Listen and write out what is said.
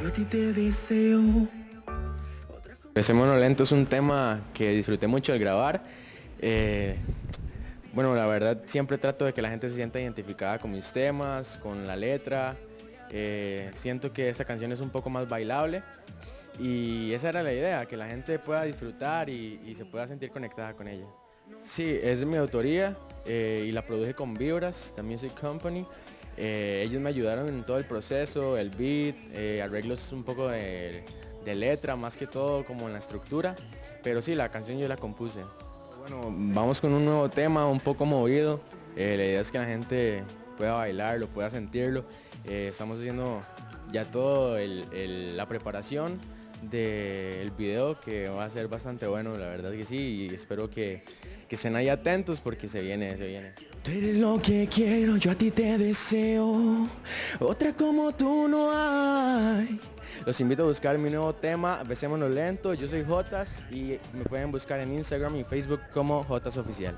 yo a ti te deseo. Empecémonos lento es un tema que disfruté mucho al grabar. Eh, bueno, la verdad siempre trato de que la gente se sienta identificada con mis temas, con la letra. Eh, siento que esta canción es un poco más bailable y esa era la idea, que la gente pueda disfrutar y, se pueda sentir conectada con ella. Sí, es de mi autoría eh, y la produje con Vibras, también soy company. Eh, ellos me ayudaron en todo el proceso, el beat, arreglos un poco de, letra, más que todo como en la estructura. Pero sí, la canción yo la compuse. Bueno, vamos con un nuevo tema, un poco movido. Eh, la idea es que la gente pueda bailarlo, pueda sentirlo. Eh, estamos haciendo ya todo la preparación del video que va a ser bastante bueno, la verdad que sí, y espero que, que estén ahí atentos porque se viene, se viene. Tú eres lo que quiero, yo a ti te deseo, otra como tú no hay. Los invito a buscar mi nuevo tema, Besémonos Lento. Yo soy Jotas y me pueden buscar en Instagram y Facebook como Jotas Oficial.